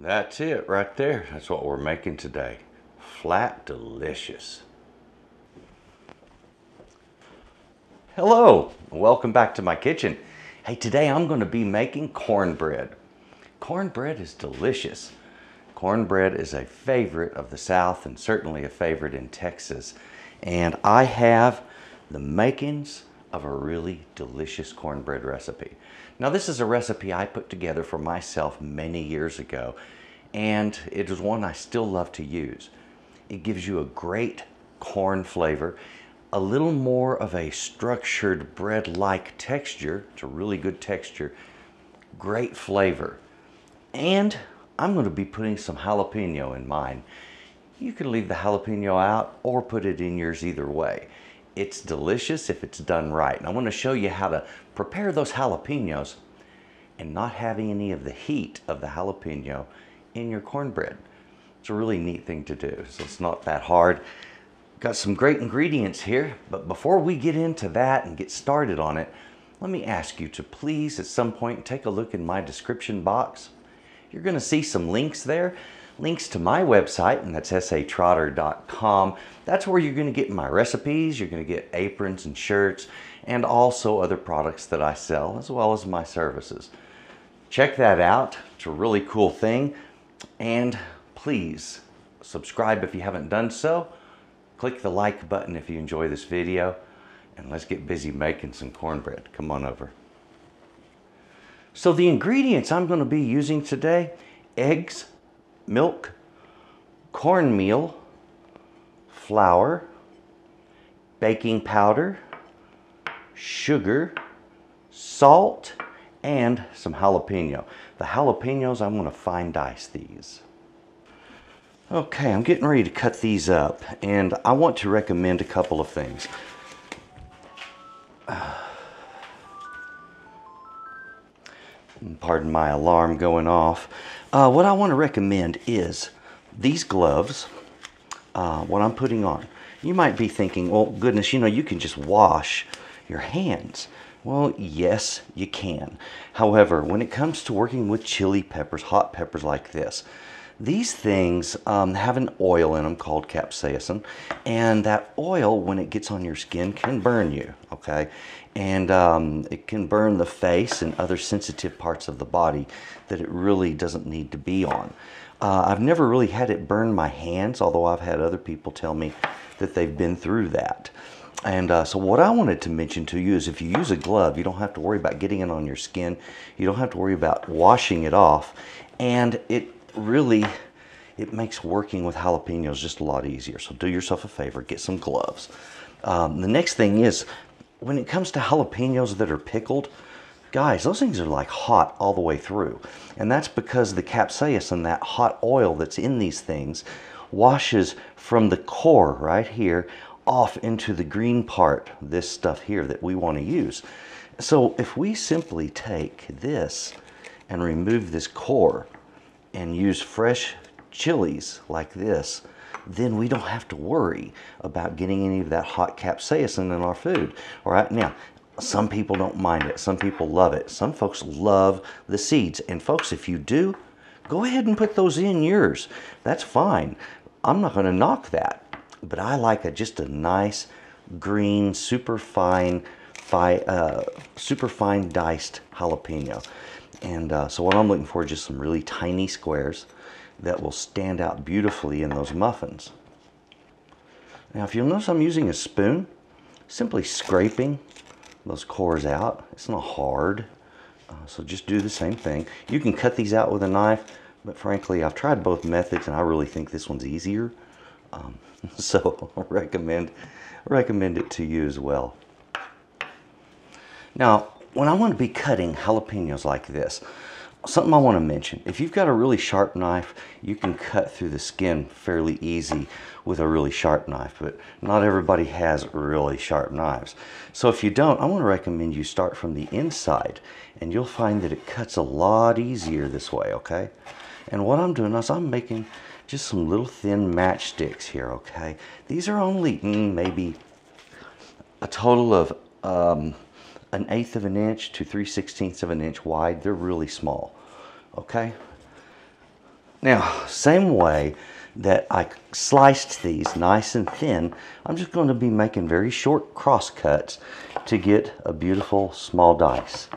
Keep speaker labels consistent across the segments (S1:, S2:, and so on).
S1: That's it right there. That's what we're making today. Flat delicious. Hello, welcome back to my kitchen. Hey, today I'm going to be making cornbread. Cornbread is delicious. Cornbread is a favorite of the South and certainly a favorite in Texas. And I have the makings of a really delicious cornbread recipe. Now this is a recipe I put together for myself many years ago and it is one I still love to use. It gives you a great corn flavor, a little more of a structured bread-like texture. It's a really good texture, great flavor. And I'm going to be putting some jalapeno in mine. You can leave the jalapeno out or put it in yours either way. It's delicious if it's done right. And I want to show you how to prepare those jalapenos and not having any of the heat of the jalapeno in your cornbread. It's a really neat thing to do, so it's not that hard. Got some great ingredients here, but before we get into that and get started on it, let me ask you to please at some point take a look in my description box. You're gonna see some links there links to my website, and that's satrotter.com. That's where you're going to get my recipes, you're going to get aprons and shirts, and also other products that I sell, as well as my services. Check that out. It's a really cool thing. And please subscribe if you haven't done so. Click the like button if you enjoy this video. And let's get busy making some cornbread. Come on over. So the ingredients I'm going to be using today, eggs, milk, cornmeal, flour, baking powder, sugar, salt, and some jalapeno. The jalapenos, I'm gonna fine dice these. Okay, I'm getting ready to cut these up, and I want to recommend a couple of things. Pardon my alarm going off. Uh, what I want to recommend is these gloves, uh, what I'm putting on. You might be thinking, well, goodness, you know, you can just wash your hands. Well, yes, you can. However, when it comes to working with chili peppers, hot peppers like this, these things um, have an oil in them called capsaicin, and that oil, when it gets on your skin, can burn you, okay? And um, it can burn the face and other sensitive parts of the body that it really doesn't need to be on. Uh, I've never really had it burn my hands, although I've had other people tell me that they've been through that. And uh, so what I wanted to mention to you is if you use a glove, you don't have to worry about getting it on your skin. You don't have to worry about washing it off. And it really, it makes working with jalapenos just a lot easier. So do yourself a favor, get some gloves. Um, the next thing is, when it comes to jalapenos that are pickled, guys, those things are like hot all the way through. And that's because the capsaicin, that hot oil that's in these things, washes from the core right here off into the green part, this stuff here that we want to use. So if we simply take this and remove this core and use fresh chilies like this, then we don't have to worry about getting any of that hot capsaicin in our food. All right, now, some people don't mind it. Some people love it. Some folks love the seeds. And folks, if you do, go ahead and put those in yours. That's fine. I'm not going to knock that but I like a, just a nice green, super fine, fi, uh, super fine diced jalapeno. And uh, so what I'm looking for is just some really tiny squares that will stand out beautifully in those muffins. Now if you'll notice I'm using a spoon, simply scraping those cores out. It's not hard, uh, so just do the same thing. You can cut these out with a knife, but frankly I've tried both methods and I really think this one's easier. Um, so I recommend, recommend it to you as well. Now, when I want to be cutting jalapenos like this, something I want to mention, if you've got a really sharp knife, you can cut through the skin fairly easy with a really sharp knife, but not everybody has really sharp knives. So if you don't, I want to recommend you start from the inside, and you'll find that it cuts a lot easier this way, okay? And what I'm doing is I'm making just some little thin matchsticks here, okay? These are only mm, maybe a total of um, an eighth of an inch to three sixteenths of an inch wide. They're really small, okay? Now, same way that I sliced these nice and thin, I'm just going to be making very short cross cuts to get a beautiful small dice.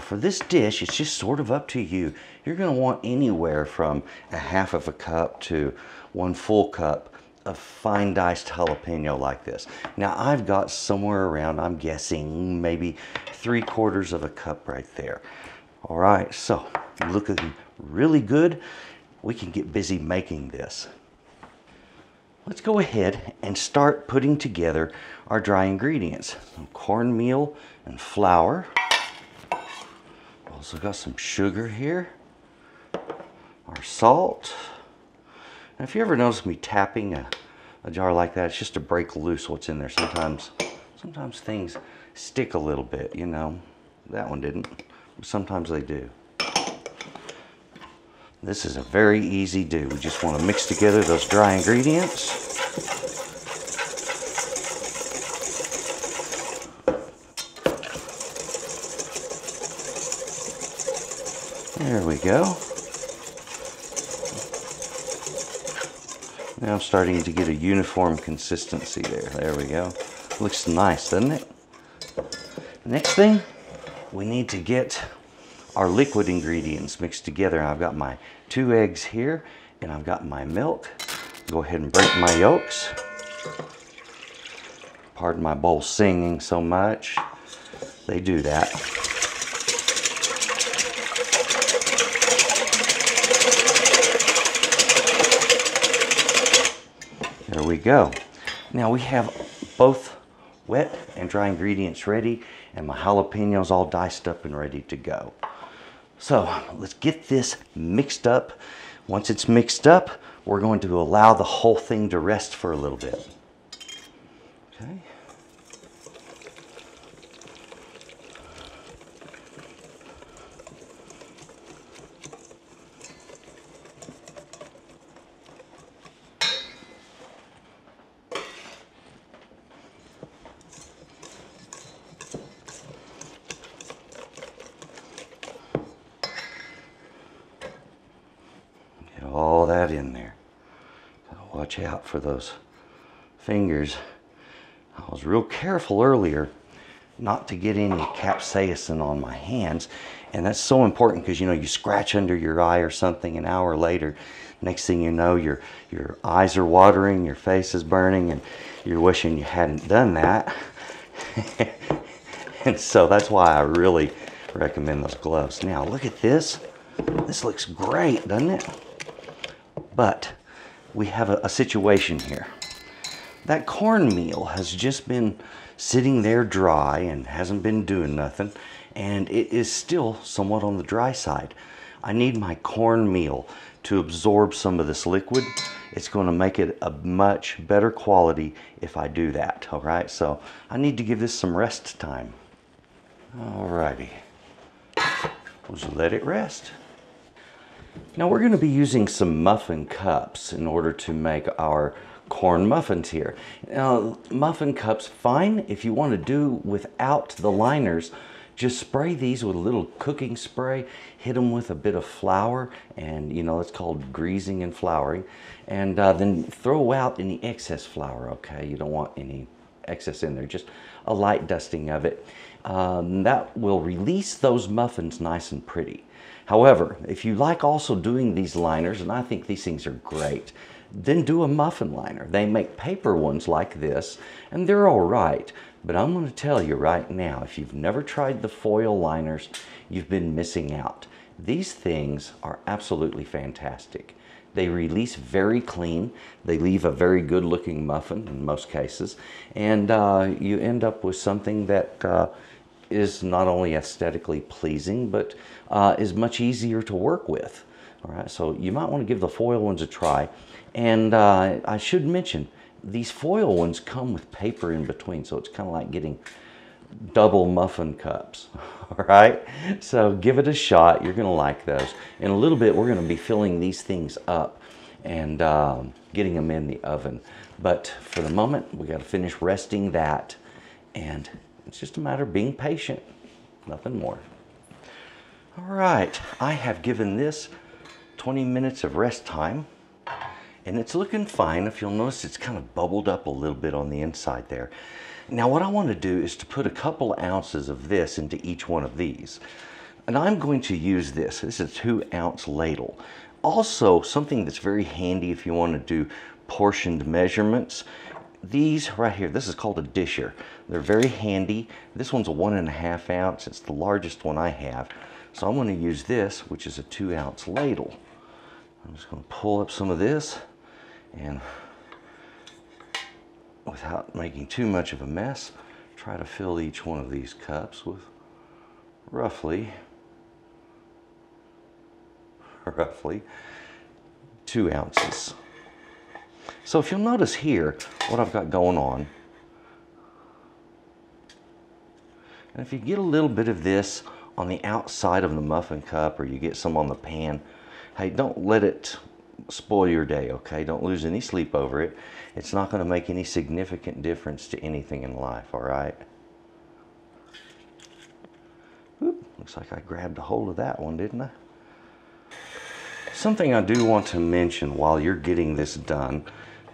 S1: For this dish, it's just sort of up to you. You're gonna want anywhere from a half of a cup to one full cup of fine diced jalapeno like this. Now I've got somewhere around, I'm guessing, maybe three quarters of a cup right there. All right, so looking really good. We can get busy making this. Let's go ahead and start putting together our dry ingredients. Some cornmeal and flour. Also got some sugar here, our salt. Now if you ever notice me tapping a, a jar like that, it's just to break loose what's in there. Sometimes, sometimes things stick a little bit, you know. That one didn't, sometimes they do. This is a very easy do. We just want to mix together those dry ingredients. There we go. Now I'm starting to get a uniform consistency there. There we go. Looks nice, doesn't it? Next thing, we need to get our liquid ingredients mixed together. I've got my two eggs here and I've got my milk. Go ahead and break my yolks. Pardon my bowl singing so much. They do that. There we go. Now we have both wet and dry ingredients ready and my jalapenos all diced up and ready to go. So let's get this mixed up. Once it's mixed up, we're going to allow the whole thing to rest for a little bit. Okay. That in there. Watch out for those fingers. I was real careful earlier not to get any capsaicin on my hands. And that's so important because you know you scratch under your eye or something an hour later. Next thing you know, your your eyes are watering, your face is burning, and you're wishing you hadn't done that. and so that's why I really recommend those gloves. Now look at this. This looks great, doesn't it? But we have a, a situation here. That cornmeal has just been sitting there dry and hasn't been doing nothing, and it is still somewhat on the dry side. I need my cornmeal to absorb some of this liquid. It's going to make it a much better quality if I do that, all right? So I need to give this some rest time. All righty. Just let it rest. Now we're going to be using some muffin cups in order to make our corn muffins here. Now muffin cups, fine. If you want to do without the liners, just spray these with a little cooking spray, hit them with a bit of flour, and you know, it's called greasing and flouring, and uh, then throw out any excess flour, okay? You don't want any excess in there, just a light dusting of it. Um, that will release those muffins nice and pretty. However, if you like also doing these liners, and I think these things are great, then do a muffin liner. They make paper ones like this, and they're all right. But I'm going to tell you right now, if you've never tried the foil liners, you've been missing out. These things are absolutely fantastic. They release very clean. They leave a very good looking muffin in most cases. And uh, you end up with something that uh, is not only aesthetically pleasing, but uh, is much easier to work with. All right, so you might want to give the foil ones a try. And uh, I should mention, these foil ones come with paper in between, so it's kind of like getting double muffin cups. All right, so give it a shot. You're gonna like those. In a little bit, we're gonna be filling these things up and um, getting them in the oven. But for the moment, we gotta finish resting that. And it's just a matter of being patient, nothing more. All right, I have given this 20 minutes of rest time and it's looking fine. If you'll notice, it's kind of bubbled up a little bit on the inside there. Now what I want to do is to put a couple ounces of this into each one of these. And I'm going to use this. This is a two ounce ladle. Also, something that's very handy if you want to do portioned measurements. These right here, this is called a disher. They're very handy. This one's a one and a half ounce. It's the largest one I have. So I'm going to use this, which is a two ounce ladle. I'm just going to pull up some of this and without making too much of a mess, try to fill each one of these cups with roughly, roughly two ounces. So if you'll notice here, what I've got going on, and if you get a little bit of this on the outside of the muffin cup or you get some on the pan, hey, don't let it spoil your day, okay? Don't lose any sleep over it. It's not going to make any significant difference to anything in life, all right? Oop, looks like I grabbed a hold of that one, didn't I? Something I do want to mention while you're getting this done,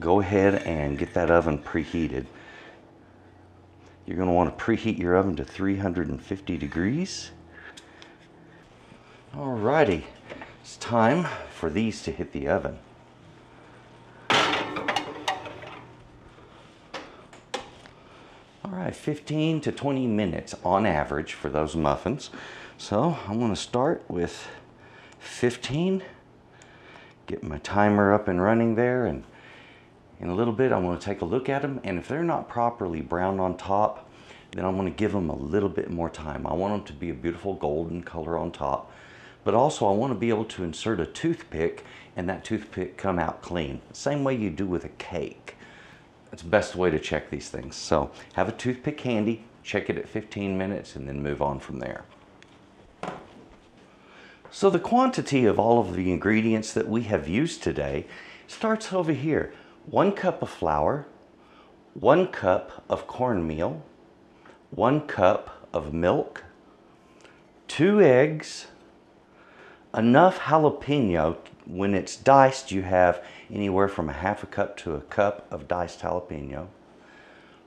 S1: go ahead and get that oven preheated. You're going to want to preheat your oven to 350 degrees. Alrighty, it's time for these to hit the oven. All right, 15 to 20 minutes on average for those muffins. So I'm gonna start with 15, get my timer up and running there, and in a little bit I'm gonna take a look at them, and if they're not properly browned on top, then I'm gonna give them a little bit more time. I want them to be a beautiful golden color on top, but also I wanna be able to insert a toothpick and that toothpick come out clean. Same way you do with a cake. It's the best way to check these things. So have a toothpick handy, check it at 15 minutes, and then move on from there. So the quantity of all of the ingredients that we have used today starts over here. One cup of flour, one cup of cornmeal, one cup of milk, two eggs, enough jalapeno when it's diced, you have anywhere from a half a cup to a cup of diced jalapeno,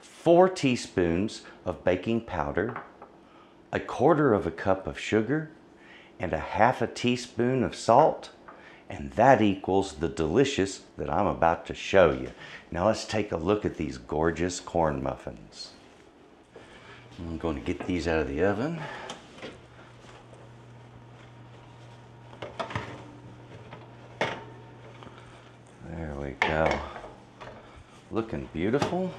S1: four teaspoons of baking powder, a quarter of a cup of sugar, and a half a teaspoon of salt, and that equals the delicious that I'm about to show you. Now let's take a look at these gorgeous corn muffins. I'm going to get these out of the oven. There we go. Looking beautiful.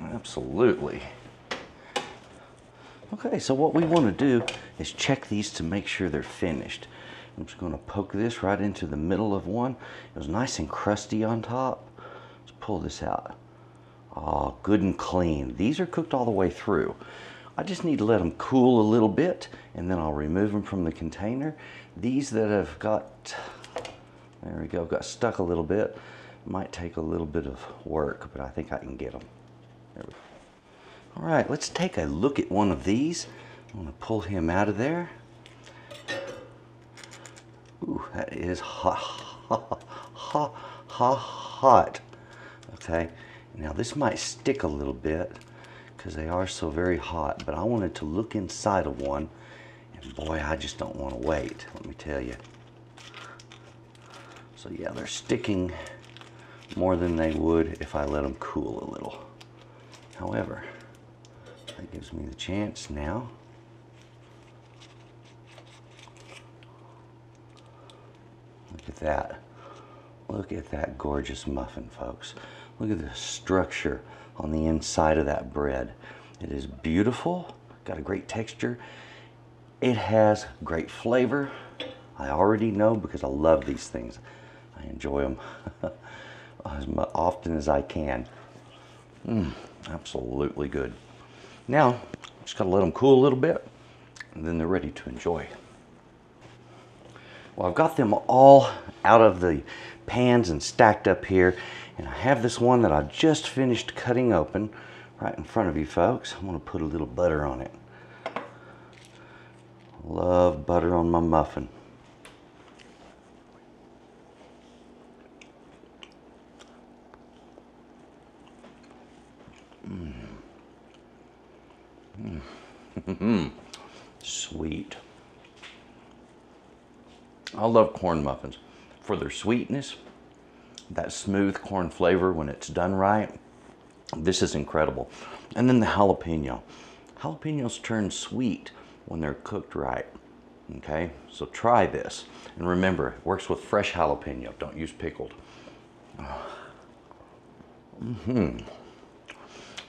S1: Absolutely. Okay, so what we want to do is check these to make sure they're finished. I'm just going to poke this right into the middle of one. It was nice and crusty on top. Let's pull this out. Oh, good and clean. These are cooked all the way through. I just need to let them cool a little bit and then I'll remove them from the container. These that have got, there we go, got stuck a little bit, might take a little bit of work, but I think I can get them. All right, let's take a look at one of these. I'm gonna pull him out of there. Ooh, that is hot, hot, hot, hot, hot. Okay, now this might stick a little bit because they are so very hot. But I wanted to look inside of one. And boy, I just don't want to wait, let me tell you. So yeah, they're sticking more than they would if I let them cool a little. However, that gives me the chance now Look at that. Look at that gorgeous muffin, folks. Look at the structure on the inside of that bread. It is beautiful, got a great texture. It has great flavor. I already know because I love these things. I enjoy them. as often as I can. Mmm, absolutely good. Now, just gotta let them cool a little bit, and then they're ready to enjoy. Well, I've got them all out of the pans and stacked up here, and I have this one that I just finished cutting open right in front of you folks. I'm gonna put a little butter on it. Love butter on my muffin. Sweet. I love corn muffins for their sweetness, that smooth corn flavor when it's done right. This is incredible. And then the jalapeno. Jalapenos turn sweet when they're cooked right. Okay, so try this. And remember, it works with fresh jalapeno. Don't use pickled. Mm hmm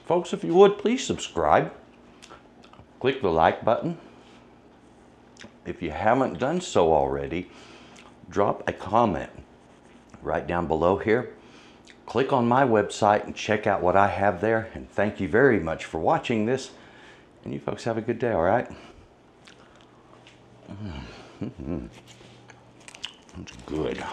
S1: Folks, if you would, please subscribe. Click the like button. If you haven't done so already, drop a comment right down below here. Click on my website and check out what I have there. And thank you very much for watching this. And you folks have a good day, all right? Mm-hmm. It's good.